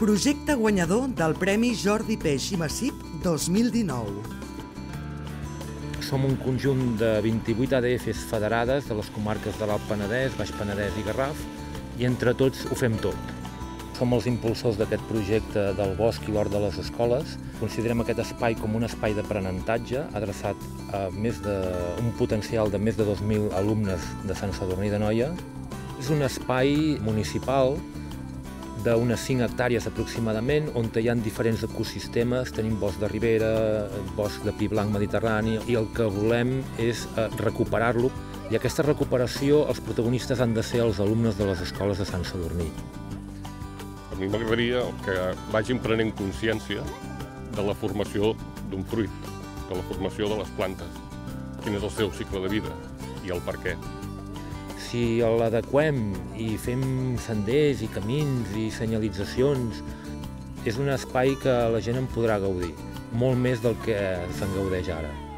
Projecte guanyador del Premi Jordi Peix i Massip 2019. Som un conjunt de 28 ADFs federades de les comarques de l'Alt Penedès, Baix Penedès i Garraf i entre tots ho fem tot. Som els impulsors d'aquest projecte del bosc i l'hort de les escoles. Considerem aquest espai com un espai d'aprenentatge adreçat a més de, un potencial de més de 2.000 alumnes de Sant Sadurní de Noia. És un espai municipal d'unes 5 hectàrees aproximadament, on hi ha diferents ecosistemes, tenim bosc de ribera, bosc de pi blanc mediterrani, i el que volem és eh, recuperar-lo, i aquesta recuperació els protagonistes han de ser els alumnes de les escoles de Sant Sadurní. A mi m'agradaria que vagin prenent consciència de la formació d'un fruit, de la formació de les plantes, quin és el seu cicle de vida i el per què. Si l'adequem i fem senders i camins i senyalitzacions, és un espai que la gent en podrà gaudir, molt més del que se'n gaudeix ara.